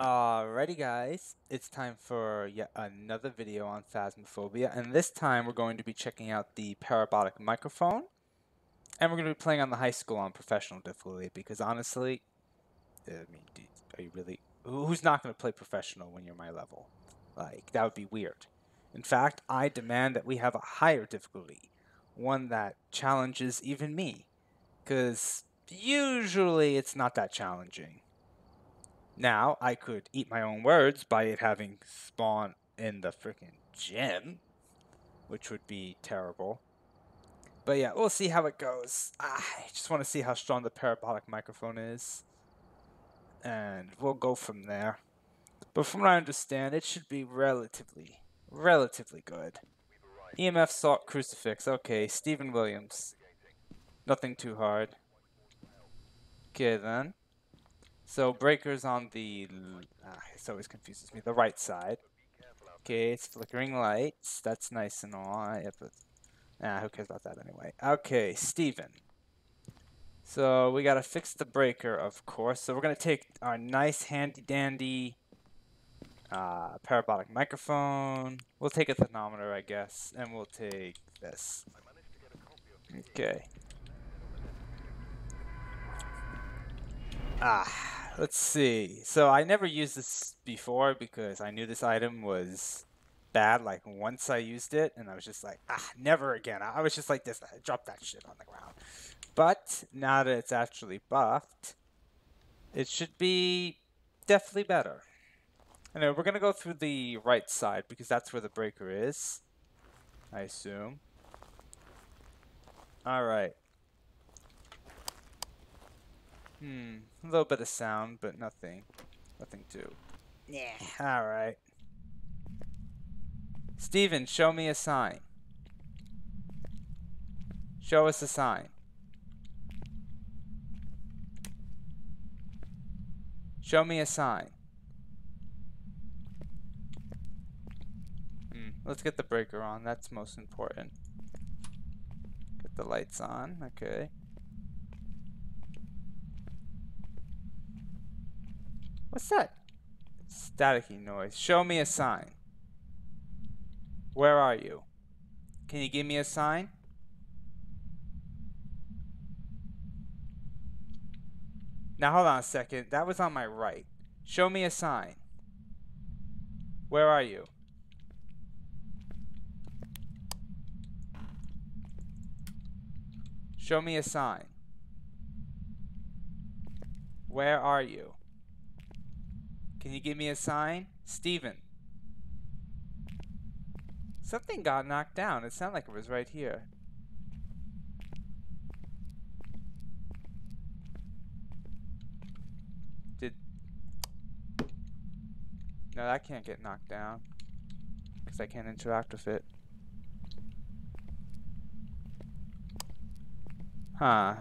Alrighty guys, it's time for yet another video on Phasmophobia and this time we're going to be checking out the parabolic microphone and we're going to be playing on the high school on professional difficulty because honestly, I mean, are you really, who's not going to play professional when you're my level? Like, that would be weird. In fact, I demand that we have a higher difficulty, one that challenges even me because usually it's not that challenging. Now, I could eat my own words by it having spawn in the freaking gym, which would be terrible. But yeah, we'll see how it goes. Ah, I just want to see how strong the parabolic microphone is. And we'll go from there. But from what I understand, it should be relatively, relatively good. EMF Salt Crucifix. Okay, Stephen Williams. Nothing too hard. Okay then. So breakers on the, ah, it always confuses me, the right side. Okay, it's flickering lights. That's nice and all. But, ah, who cares about that anyway? Okay, Steven. So we gotta fix the breaker, of course. So we're gonna take our nice handy dandy uh, parabolic microphone. We'll take a thermometer, I guess, and we'll take this. Okay. Ah. Let's see. So I never used this before because I knew this item was bad. Like once I used it and I was just like, ah, never again. I was just like this. I dropped that shit on the ground. But now that it's actually buffed, it should be definitely better. Anyway, we're going to go through the right side because that's where the breaker is. I assume. Alright. Hmm, a little bit of sound, but nothing. Nothing too. Yeah, alright. Steven, show me a sign. Show us a sign. Show me a sign. Hmm, let's get the breaker on. That's most important. Get the lights on. Okay. What's that? Staticky noise. Show me a sign. Where are you? Can you give me a sign? Now hold on a second. That was on my right. Show me a sign. Where are you? Show me a sign. Where are you? Can you give me a sign? Steven. Something got knocked down. It sounded like it was right here. Did... No, that can't get knocked down. Because I can't interact with it. Huh.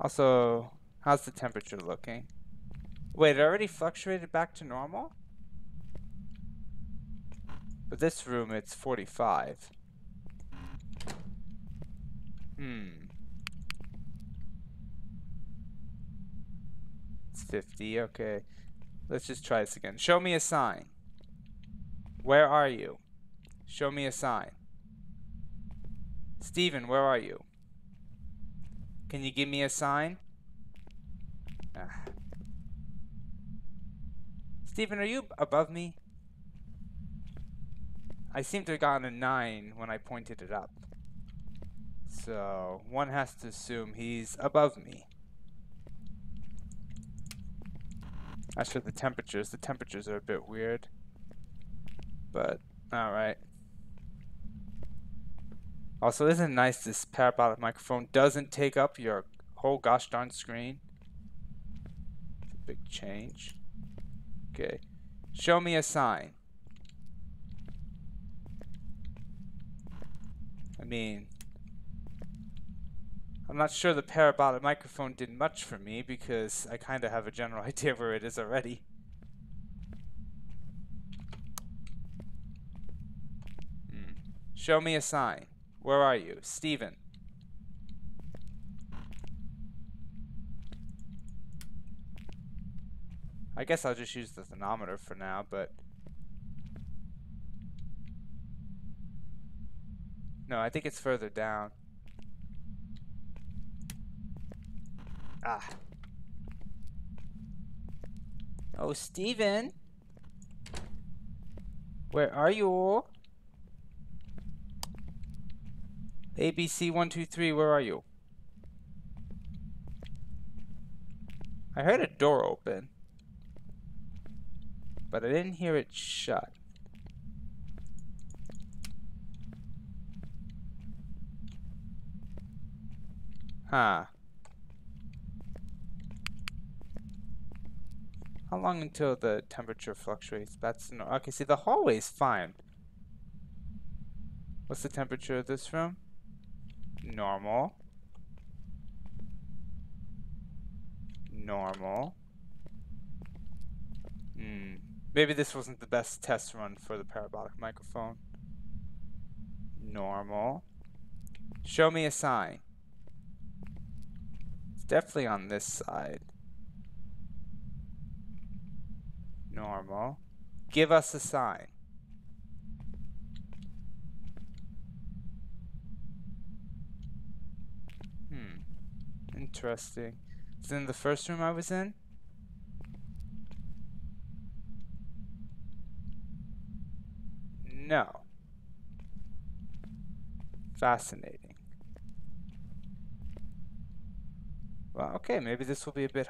Also, how's the temperature looking? Wait, it already fluctuated back to normal? But this room, it's 45. Hmm. It's 50, okay. Let's just try this again. Show me a sign. Where are you? Show me a sign. Steven, where are you? Can you give me a sign? Ah. Steven, are you above me? I seem to have gotten a 9 when I pointed it up. So, one has to assume he's above me. As for the temperatures, the temperatures are a bit weird. But, alright. Also, isn't nice this parabolic microphone doesn't take up your whole gosh darn screen? It's a big change. Okay. Show me a sign. I mean, I'm not sure the parabolic microphone did much for me because I kind of have a general idea where it is already. Hmm. Show me a sign. Where are you? Steven. I guess I'll just use the thermometer for now, but... No, I think it's further down. Ah. Oh, Steven! Where are you? ABC123, where are you? I heard a door open. But I didn't hear it shut. Huh. How long until the temperature fluctuates? That's no. Okay, see, the hallway is fine. What's the temperature of this room? Normal. Normal. Hmm. Maybe this wasn't the best test run for the parabolic microphone. Normal. Show me a sign. It's definitely on this side. Normal. Give us a sign. Hmm. Interesting. Is it in the first room I was in? No. Fascinating. Well, okay, maybe this will be a bit...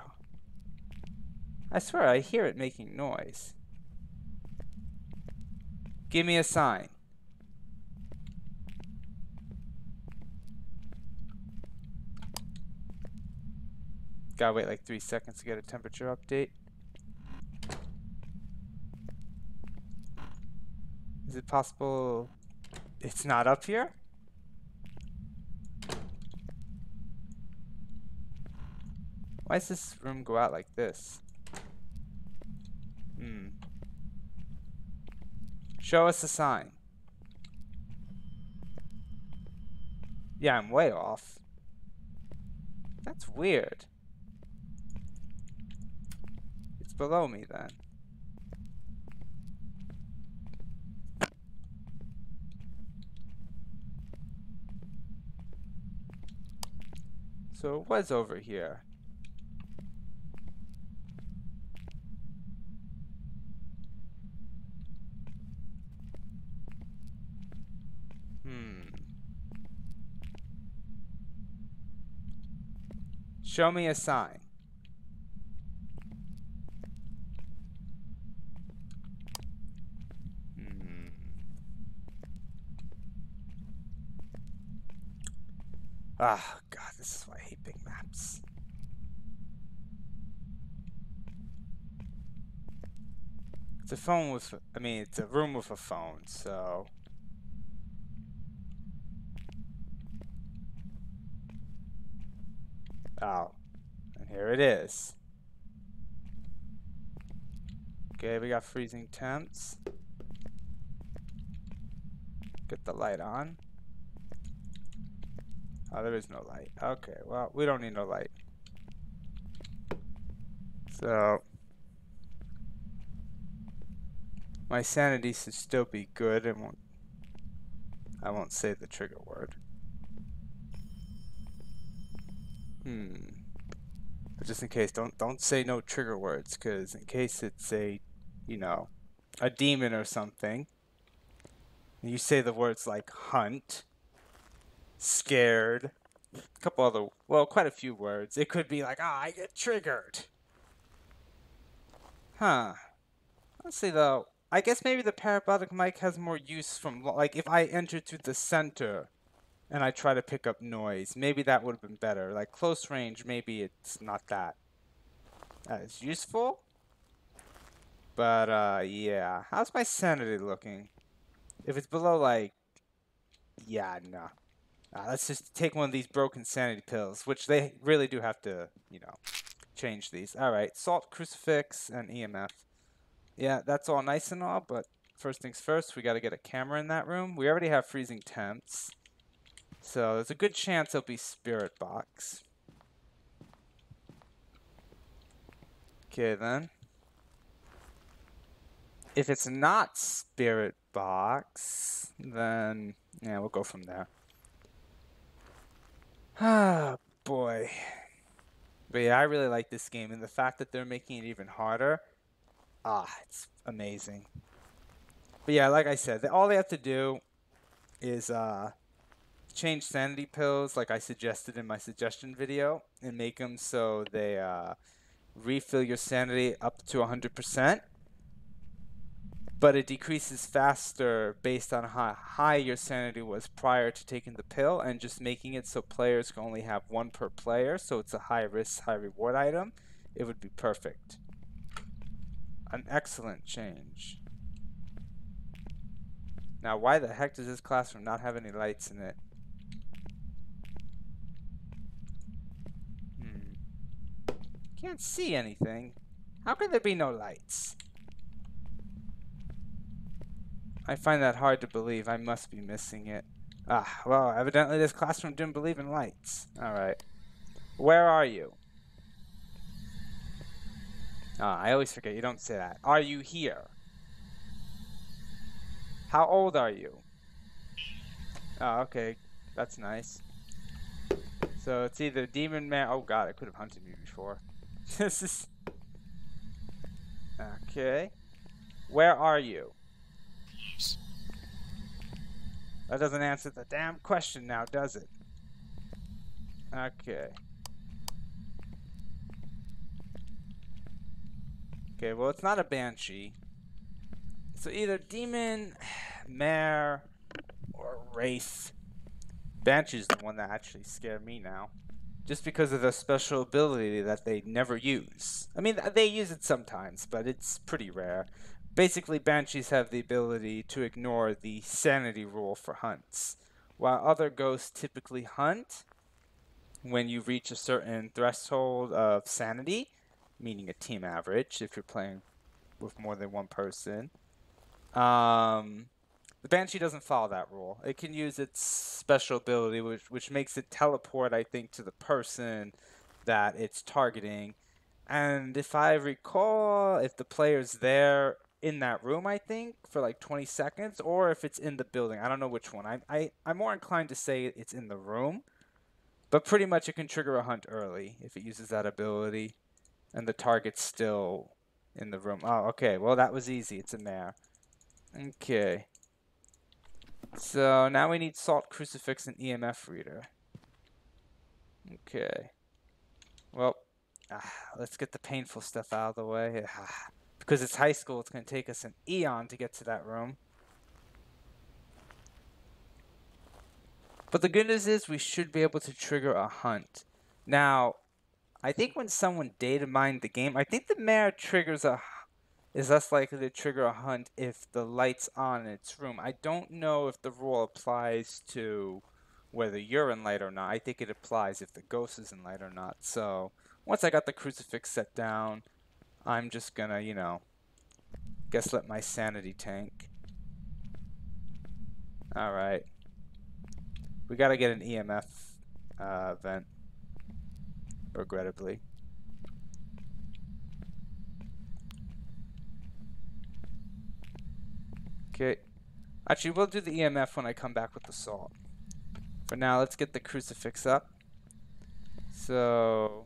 I swear, I hear it making noise. Give me a sign. Gotta wait like three seconds to get a temperature update. Is it possible it's not up here? Why does this room go out like this? Hmm. Show us a sign. Yeah, I'm way off. That's weird. It's below me then. So it was over here. Hmm. Show me a sign. Ah, God, this is why I hate big maps. It's a phone with, I mean, it's a room with a phone, so. Oh, and here it is. Okay, we got freezing temps. Get the light on. Oh, there is no light. Okay, well, we don't need no light. So, my sanity should still be good. and won't. I won't say the trigger word. Hmm. But just in case, don't don't say no trigger words, because in case it's a, you know, a demon or something. You say the words like hunt scared, a couple other, well, quite a few words. It could be like, ah, oh, I get triggered. Huh. Let's see though. I guess maybe the parabolic mic has more use from, like, if I enter to the center and I try to pick up noise, maybe that would have been better. Like, close range, maybe it's not that as useful. But, uh, yeah. How's my sanity looking? If it's below, like, yeah, no. Uh, let's just take one of these broken sanity pills, which they really do have to, you know, change these. All right, salt, crucifix, and EMF. Yeah, that's all nice and all, but first things first, we got to get a camera in that room. We already have freezing temps, so there's a good chance it'll be spirit box. Okay, then. If it's not Spirit Box, then yeah, we'll go from there. Ah, boy. But yeah, I really like this game, and the fact that they're making it even harder, ah, it's amazing. But yeah, like I said, all they have to do is uh, change sanity pills, like I suggested in my suggestion video, and make them so they uh, refill your sanity up to 100%, but it decreases faster based on how high your sanity was prior to taking the pill, and just making it so players can only have one per player, so it's a high risk, high reward item, it would be perfect. An excellent change. Now, why the heck does this classroom not have any lights in it? Hmm. Can't see anything. How can there be no lights? I find that hard to believe. I must be missing it. Ah, well, evidently this classroom didn't believe in lights. Alright. Where are you? Ah, I always forget. You don't say that. Are you here? How old are you? Oh, okay. That's nice. So it's either Demon Man. Oh god, it could have hunted me before. this is... Okay. Where are you? That doesn't answer the damn question now, does it? Okay. Okay, well, it's not a Banshee. So either Demon, Mare, or Wraith. Banshee's the one that actually scared me now just because of the special ability that they never use. I mean, they use it sometimes, but it's pretty rare. Basically, Banshees have the ability to ignore the sanity rule for hunts. While other ghosts typically hunt when you reach a certain threshold of sanity, meaning a team average if you're playing with more than one person, um, the Banshee doesn't follow that rule. It can use its special ability, which, which makes it teleport, I think, to the person that it's targeting. And if I recall, if the player's there in that room, I think, for like 20 seconds, or if it's in the building. I don't know which one. I, I, I'm more inclined to say it's in the room. But pretty much it can trigger a hunt early if it uses that ability. And the target's still in the room. Oh, okay. Well, that was easy. It's in there. Okay. So now we need salt crucifix and EMF reader. Okay. Well, ah, let's get the painful stuff out of the way. Ah, because it's high school, it's going to take us an eon to get to that room. But the good news is we should be able to trigger a hunt. Now, I think when someone data mined the game, I think the mare triggers a is less likely to trigger a hunt if the light's on in its room. I don't know if the rule applies to whether you're in light or not. I think it applies if the ghost is in light or not. So once I got the crucifix set down, I'm just gonna, you know, guess let my sanity tank. Alright. We gotta get an EMF uh, vent, regrettably. Okay. Actually, we'll do the EMF when I come back with the salt. For now, let's get the crucifix up. So,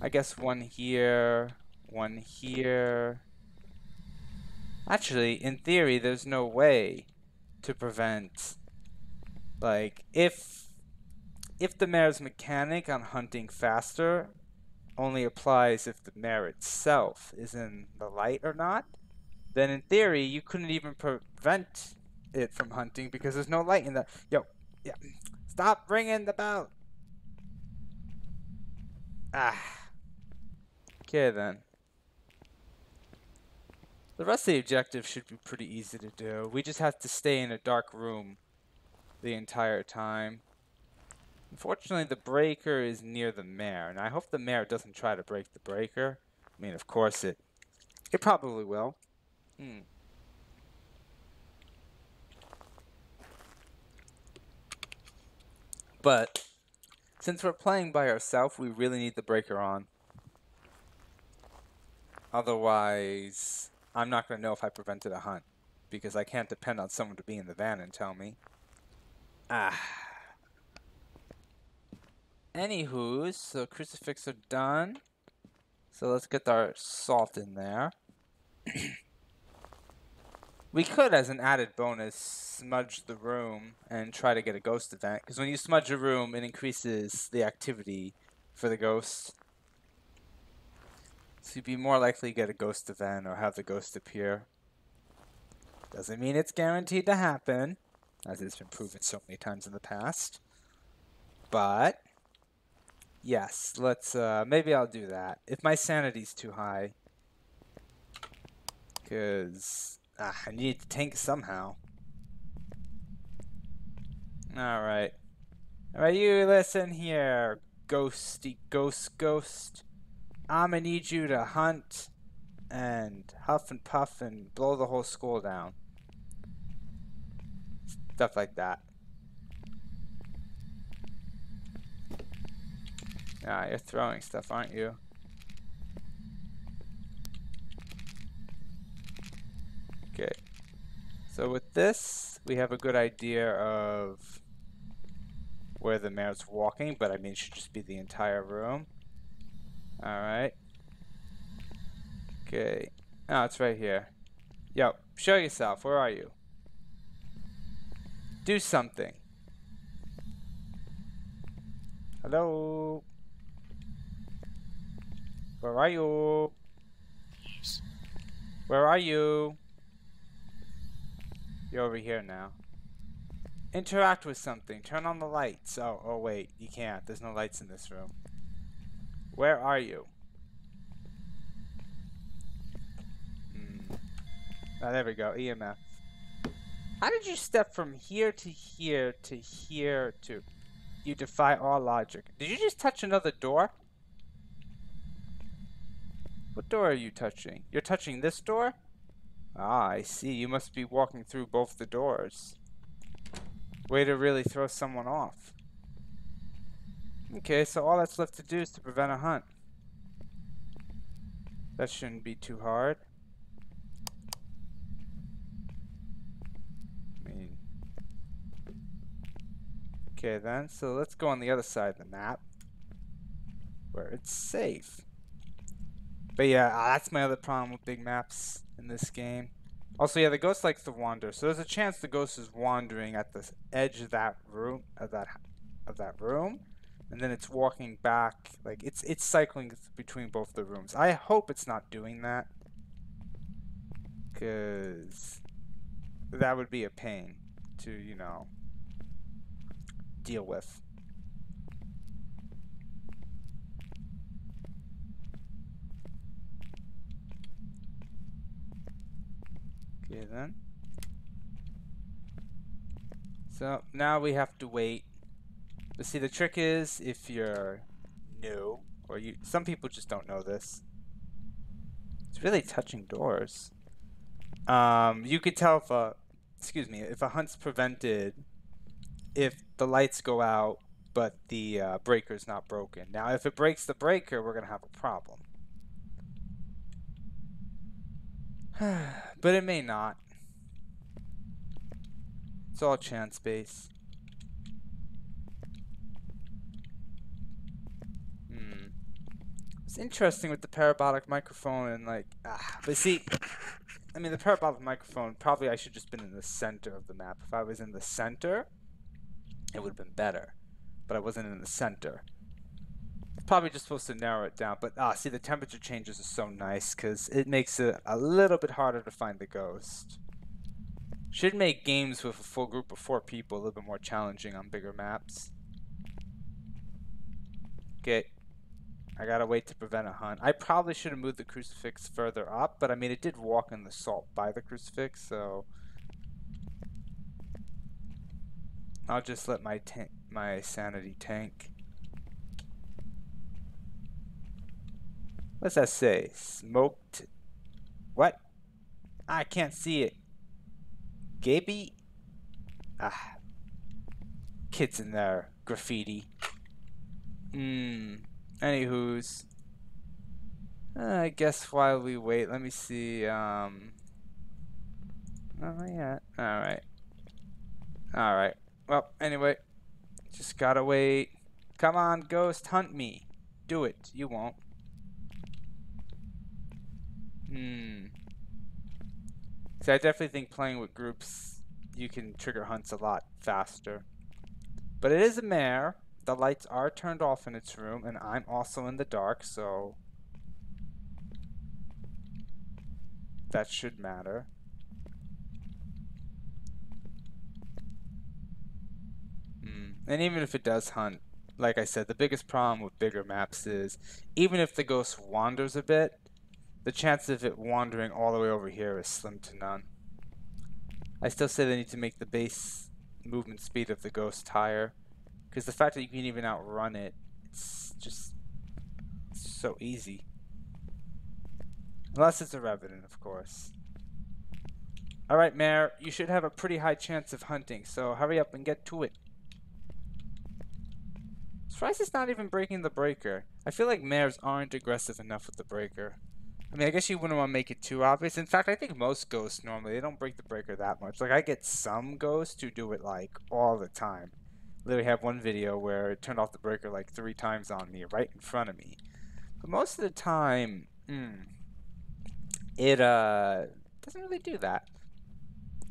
I guess one here, one here. Actually, in theory, there's no way to prevent, like, if, if the mare's mechanic on hunting faster only applies if the mare itself is in the light or not, then in theory you couldn't even prevent it from hunting because there's no light in the yo yeah stop ringing the bell ah okay then. The rest of the objective should be pretty easy to do. We just have to stay in a dark room the entire time. Unfortunately the breaker is near the mare and I hope the mare doesn't try to break the breaker. I mean of course it it probably will. Hmm. But since we're playing by ourselves, we really need the breaker on. Otherwise, I'm not going to know if I prevented a hunt because I can't depend on someone to be in the van and tell me. Ah. Anywho's, so crucifix are done. So let's get our salt in there. we could, as an added bonus, smudge the room and try to get a ghost event. Because when you smudge a room, it increases the activity for the ghost. So you'd be more likely to get a ghost event or have the ghost appear. Doesn't mean it's guaranteed to happen, as it's been proven so many times in the past. But Yes, let's, uh, maybe I'll do that. If my sanity's too high. Because ah, I need to tank somehow. Alright. Alright, you listen here, ghosty ghost ghost. I'ma need you to hunt and huff and puff and blow the whole school down. Stuff like that. Ah, you're throwing stuff, aren't you? Okay. So with this, we have a good idea of where the mare's walking, but I mean, it should just be the entire room. Alright. Okay. Oh, it's right here. Yo, show yourself. Where are you? Do something. Hello? Where are you? Where are you? You're over here now. Interact with something. Turn on the lights. Oh, oh wait. You can't. There's no lights in this room. Where are you? Hmm. Oh, there we go. EMF. How did you step from here to here to here to... You defy all logic. Did you just touch another door? What door are you touching? You're touching this door? Ah, I see. You must be walking through both the doors. Way to really throw someone off. Okay, so all that's left to do is to prevent a hunt. That shouldn't be too hard. I mean... Okay then, so let's go on the other side of the map. Where it's safe. But yeah, uh, that's my other problem with big maps in this game. Also, yeah, the ghost likes to wander, so there's a chance the ghost is wandering at the edge of that room, of that, of that room, and then it's walking back. Like it's it's cycling between both the rooms. I hope it's not doing that, cause that would be a pain to you know deal with. Okay then. So now we have to wait. But see the trick is if you're new or you some people just don't know this. It's really touching doors. Um, you could tell if a excuse me, if a hunt's prevented if the lights go out but the uh, breaker's not broken. Now if it breaks the breaker, we're going to have a problem. but it may not. It's all chance based. Hmm. Interesting with the parabolic microphone and like, ah, but see, I mean the parabolic microphone, probably I should just been in the center of the map. If I was in the center, it would have been better. But I wasn't in the center probably just supposed to narrow it down. But ah, see, the temperature changes are so nice because it makes it a little bit harder to find the ghost. Should make games with a full group of four people a little bit more challenging on bigger maps. Okay. I gotta wait to prevent a hunt. I probably should have moved the crucifix further up, but I mean, it did walk in the salt by the crucifix, so... I'll just let my tank, my sanity tank. What's that say? Smoked. What? I can't see it. Gaby? Ah. Kids in there. Graffiti. Hmm. Anywho's. Uh, I guess while we wait, let me see. Um, not yet. All right. All right. Well, anyway, just gotta wait. Come on, ghost, hunt me. Do it. You won't. Hmm. So I definitely think playing with groups, you can trigger hunts a lot faster. But it is a mare. The lights are turned off in its room, and I'm also in the dark, so that should matter. Hmm. And even if it does hunt, like I said, the biggest problem with bigger maps is even if the ghost wanders a bit, the chance of it wandering all the way over here is slim to none. I still say they need to make the base movement speed of the ghost higher. Because the fact that you can even outrun it, it's just so easy. Unless it's a Revenant, of course. Alright, Mare, you should have a pretty high chance of hunting, so hurry up and get to it. Surprised it's not even breaking the breaker. I feel like mares aren't aggressive enough with the breaker. I mean, I guess you wouldn't want to make it too obvious. In fact, I think most ghosts normally, they don't break the breaker that much. Like, I get some ghosts who do it, like, all the time. Literally have one video where it turned off the breaker, like, three times on me, right in front of me. But most of the time, mm, it, uh, doesn't really do that.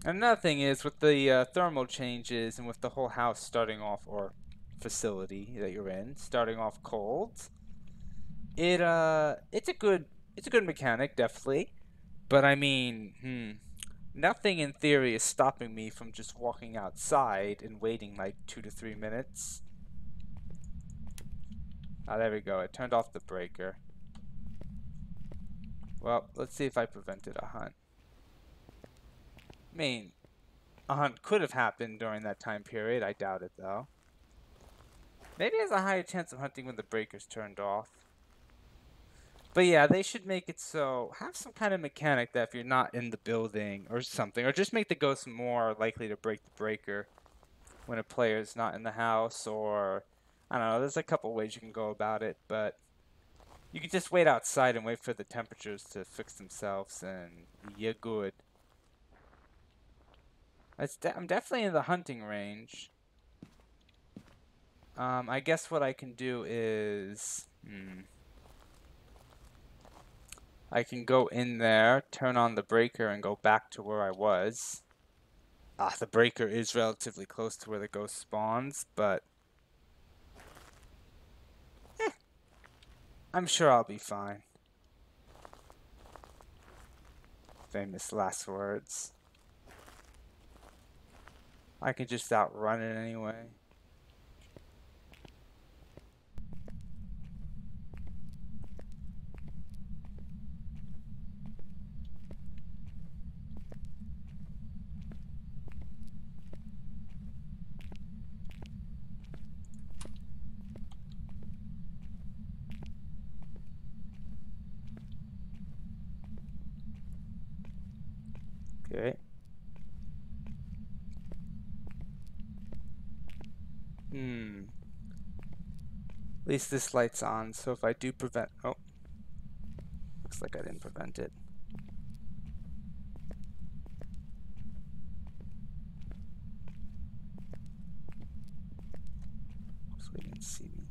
Another thing is, with the uh, thermal changes and with the whole house starting off, or facility that you're in, starting off cold, it, uh, it's a good it's a good mechanic, definitely. But I mean, hmm, nothing in theory is stopping me from just walking outside and waiting like two to three minutes. Ah, there we go. It turned off the breaker. Well, let's see if I prevented a hunt. I mean, a hunt could have happened during that time period. I doubt it, though. Maybe there's a higher chance of hunting when the breaker's turned off. But yeah, they should make it so have some kind of mechanic that if you're not in the building or something, or just make the ghost more likely to break the breaker when a player is not in the house, or I don't know. There's a couple ways you can go about it, but you can just wait outside and wait for the temperatures to fix themselves, and you're good. I'm definitely in the hunting range. Um, I guess what I can do is. Hmm, I can go in there, turn on the breaker, and go back to where I was. Ah, the breaker is relatively close to where the ghost spawns, but... Eh, I'm sure I'll be fine. Famous last words. I can just outrun it anyway. Okay. Hmm. At least this light's on, so if I do prevent... Oh. Looks like I didn't prevent it. So we didn't see me.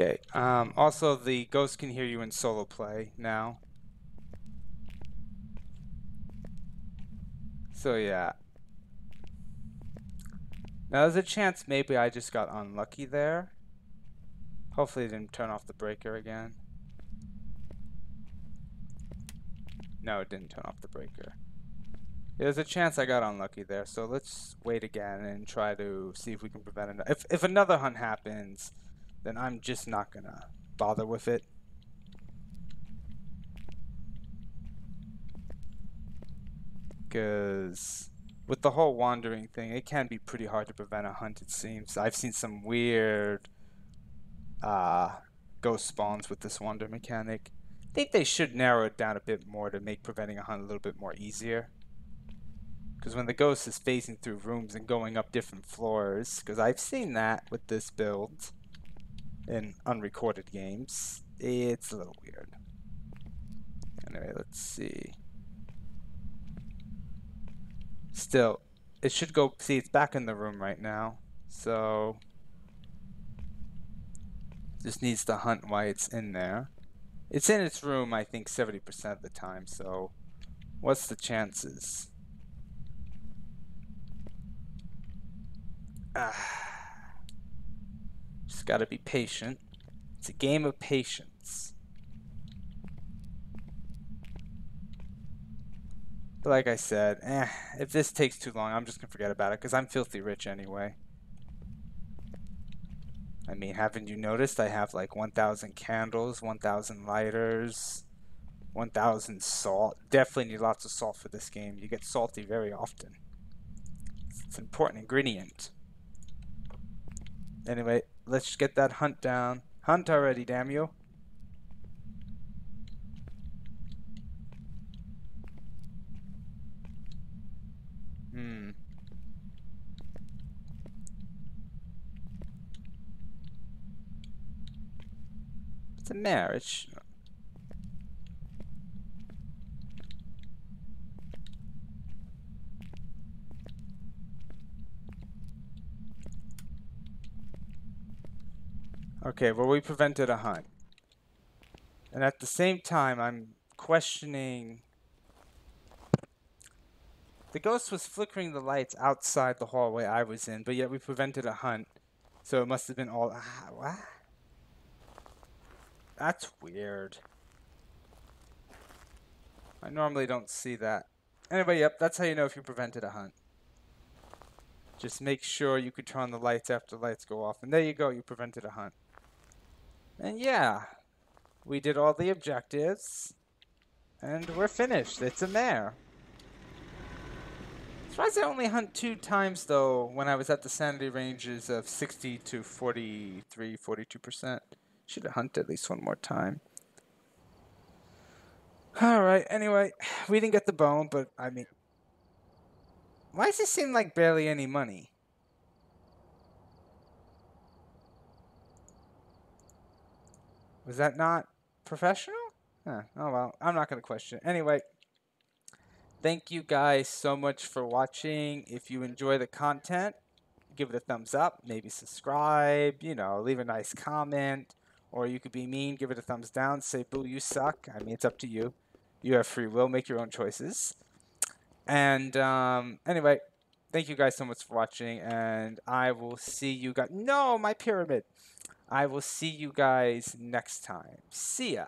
Okay. Um, also, the ghost can hear you in solo play now. So yeah. Now there's a chance maybe I just got unlucky there. Hopefully it didn't turn off the breaker again. No, it didn't turn off the breaker. There's a chance I got unlucky there, so let's wait again and try to see if we can prevent it. If, if another hunt happens, then I'm just not gonna bother with it. Because with the whole wandering thing, it can be pretty hard to prevent a hunt, it seems. I've seen some weird uh, ghost spawns with this wander mechanic. I think they should narrow it down a bit more to make preventing a hunt a little bit more easier. Because when the ghost is phasing through rooms and going up different floors, because I've seen that with this build in unrecorded games, it's a little weird. Anyway, let's see. Still, it should go, see, it's back in the room right now. So, just needs to hunt why it's in there. It's in its room, I think, 70% of the time, so what's the chances? Ah. Just gotta be patient. It's a game of patience. But like I said, eh, if this takes too long, I'm just gonna forget about it because I'm filthy rich anyway. I mean, haven't you noticed I have like 1,000 candles, 1,000 lighters, 1,000 salt. Definitely need lots of salt for this game. You get salty very often. It's an important ingredient. Anyway, let's get that hunt down. Hunt already, damn you. Hmm. It's a marriage. Okay, well, we prevented a hunt. And at the same time, I'm questioning... The ghost was flickering the lights outside the hallway I was in, but yet we prevented a hunt. So it must have been all... Ah, what? That's weird. I normally don't see that. Anyway, yep, that's how you know if you prevented a hunt. Just make sure you could turn on the lights after the lights go off. And there you go, you prevented a hunt. And yeah, we did all the objectives. And we're finished. It's a mare. Surprised I only hunt two times, though, when I was at the sanity ranges of 60 to 43, 42%. Should have hunted at least one more time. Alright, anyway, we didn't get the bone, but I mean... Why does it seem like barely any money? Was that not professional? Huh. Oh, well, I'm not going to question it. Anyway, thank you guys so much for watching. If you enjoy the content, give it a thumbs up, maybe subscribe, you know, leave a nice comment. Or you could be mean, give it a thumbs down, say, boo, you suck. I mean, it's up to you. You have free will, make your own choices. And um, anyway, thank you guys so much for watching, and I will see you guys. No, my pyramid. I will see you guys next time. See ya.